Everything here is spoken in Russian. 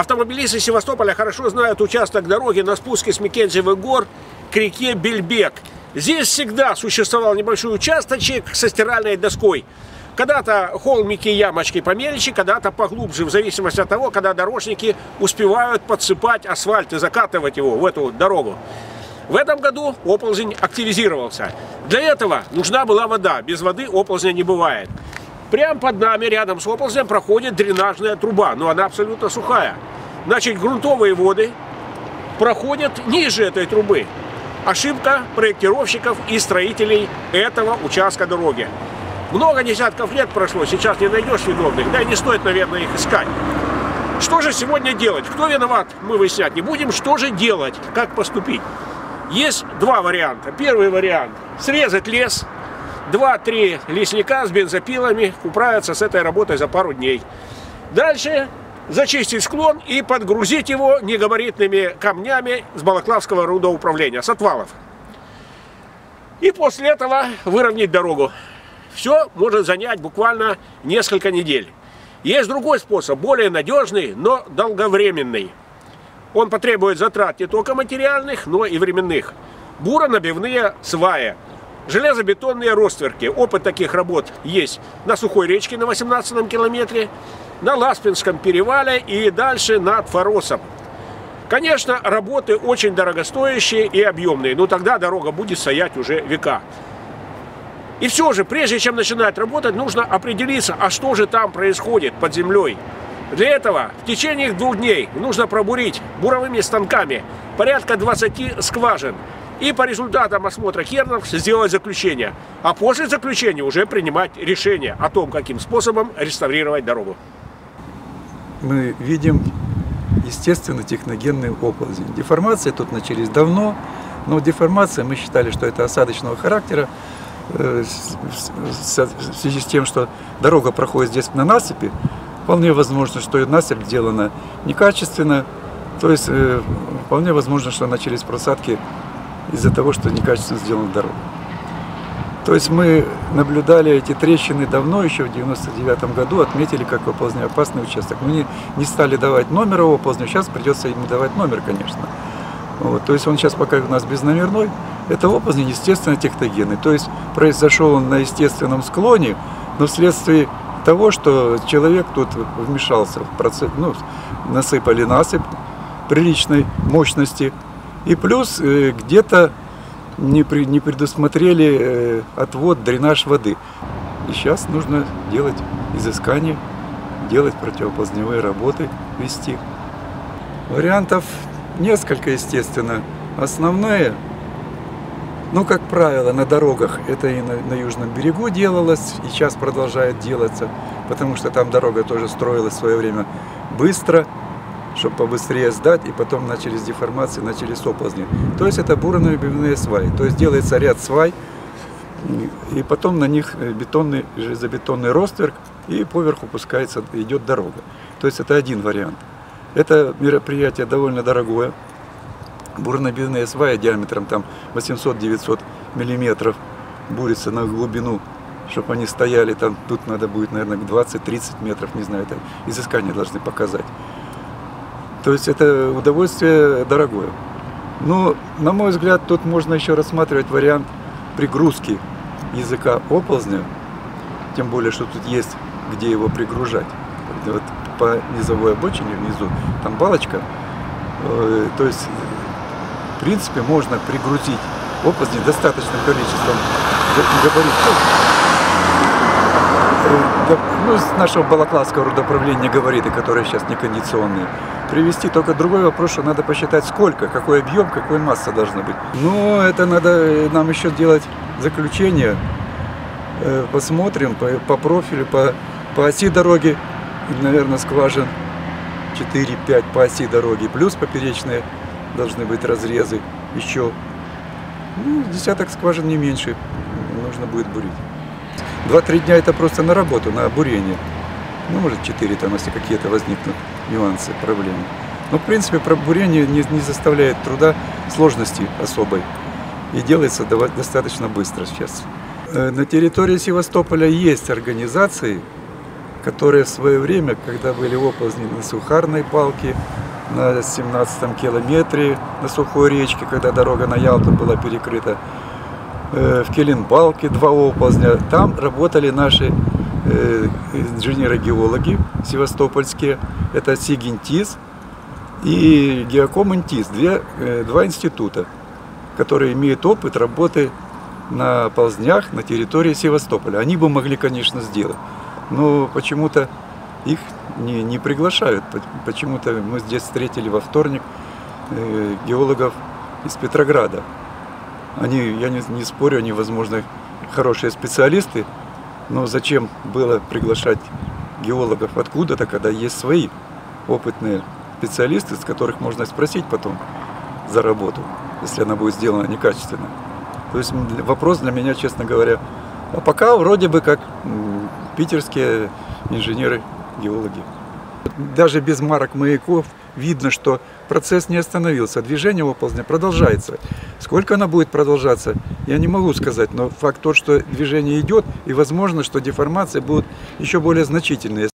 Автомобилисты Севастополя хорошо знают участок дороги на спуске с Микензевых гор к реке Бельбек. Здесь всегда существовал небольшой участочек со стиральной доской. Когда-то холмики ямочки помельче, когда-то поглубже, в зависимости от того, когда дорожники успевают подсыпать асфальт и закатывать его в эту дорогу. В этом году оползень активизировался. Для этого нужна была вода. Без воды оползня не бывает. Прямо под нами, рядом с оползнем, проходит дренажная труба, но она абсолютно сухая. Значит, грунтовые воды проходят ниже этой трубы. Ошибка проектировщиков и строителей этого участка дороги. Много десятков лет прошло, сейчас не найдешь виновных, да и не стоит, наверное, их искать. Что же сегодня делать? Кто виноват, мы выяснять не будем. Что же делать? Как поступить? Есть два варианта. Первый вариант – срезать лес. Два-три лесника с бензопилами управятся с этой работой за пару дней. Дальше зачистить склон и подгрузить его негабаритными камнями с Балаклавского рудоуправления, с отвалов. И после этого выровнять дорогу. Все может занять буквально несколько недель. Есть другой способ, более надежный, но долговременный. Он потребует затрат не только материальных, но и временных. Буро-набивные сваи, железобетонные ростверки. Опыт таких работ есть на Сухой речке на 18 километре, на Ласпинском перевале и дальше над Форосом. Конечно, работы очень дорогостоящие и объемные, но тогда дорога будет стоять уже века. И все же, прежде чем начинать работать, нужно определиться, а что же там происходит под землей. Для этого в течение двух дней нужно пробурить буровыми станками порядка 20 скважин и по результатам осмотра кернов сделать заключение. А после заключения уже принимать решение о том, каким способом реставрировать дорогу. Мы видим, естественно, техногенный оползень. Деформации тут начались давно, но деформация, мы считали, что это осадочного характера, э, в связи с тем, что дорога проходит здесь на насыпи, Вполне возможно, что и насыпь сделана некачественно. То есть э, вполне возможно, что начались просадки из-за того, что некачественно сделана дорога. То есть мы наблюдали эти трещины давно, еще в 99 году, отметили как опасный участок. Мы не, не стали давать номер оползня, сейчас придется ему давать номер, конечно. Вот, то есть он сейчас пока у нас безномерной. Это оползень, естественно, техногенный. То есть произошел он на естественном склоне, но вследствие того, что человек тут вмешался в процесс, ну, насыпали насыпь приличной мощности, и плюс э, где-то не, при, не предусмотрели э, отвод, дренаж воды. И сейчас нужно делать изыскание, делать противоползневые работы, вести. Вариантов несколько, естественно. Основное ну, как правило, на дорогах это и на, на южном берегу делалось, и сейчас продолжает делаться, потому что там дорога тоже строилась в свое время быстро, чтобы побыстрее сдать, и потом начались деформации, начались оползни. То есть это буроно-бивные сваи. То есть делается ряд свай, и потом на них бетонный, железобетонный ростверк, и поверху пускается, идет дорога. То есть это один вариант. Это мероприятие довольно дорогое, бурнобивные сваи диаметром там 800-900 миллиметров бурится на глубину, чтобы они стояли там, тут надо будет, наверное, 20-30 метров, не знаю, это изыскания должны показать. То есть это удовольствие дорогое. Но, на мой взгляд, тут можно еще рассматривать вариант пригрузки языка оползня, тем более, что тут есть где его пригружать. Вот по низовой обочине внизу, там балочка, э, то есть в принципе, можно пригрузить опазни достаточным количеством габаритов. Э, ну, с нашего балаклавского рудоправления габариты, которые сейчас не кондиционные. Привести только другой вопрос, что надо посчитать сколько, какой объем, какой масса должна быть. Но это надо нам еще делать заключение. Э, посмотрим по, по профилю, по, по оси дороги, наверное, скважин 4-5 по оси дороги, плюс поперечные должны быть разрезы еще. Ну, десяток скважин не меньше нужно будет бурить. Два-три дня это просто на работу, на бурение. Ну, может, четыре там, если какие-то возникнут нюансы, проблемы. Но, в принципе, бурение не, не заставляет труда, сложности особой. И делается достаточно быстро сейчас. Э, на территории Севастополя есть организации, которые в свое время, когда были оползни на Сухарной балке, на 17 километре на сухой речке, когда дорога на Ялту была перекрыта, э, в Келенбалке два оползня, там работали наши инженеры-геологи севастопольские, это Сигинтис и Геоком Интис, две, э, два института, которые имеют опыт работы на ползнях на территории Севастополя. Они бы могли, конечно, сделать, но почему-то их не, не приглашают. Почему-то мы здесь встретили во вторник э, геологов из Петрограда. Они, я не, не спорю, они, возможно, хорошие специалисты, но зачем было приглашать геологов откуда-то, когда есть свои опытные специалисты, с которых можно спросить потом за работу, если она будет сделана некачественно. То есть вопрос для меня, честно говоря, а пока вроде бы как питерские инженеры, геологи. Даже без марок маяков видно, что процесс не остановился, движение оползня продолжается. Сколько оно будет продолжаться, я не могу сказать, но факт тот, что движение идет, и возможно, что деформации будут еще более значительные.